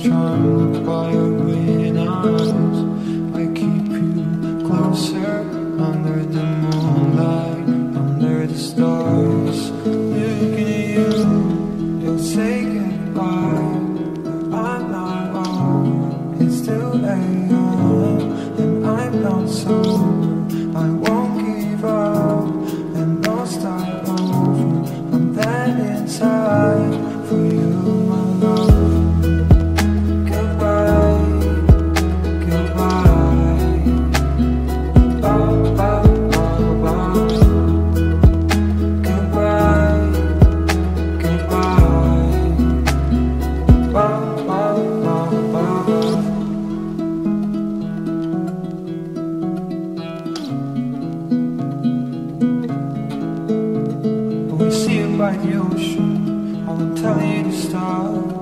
strung by your green arms. I keep you closer under the moonlight, under the stars. Looking at you, you'll say goodbye. I'm not alone. it's too late, and I'm not sorry. by the ocean. I will tell you to stop.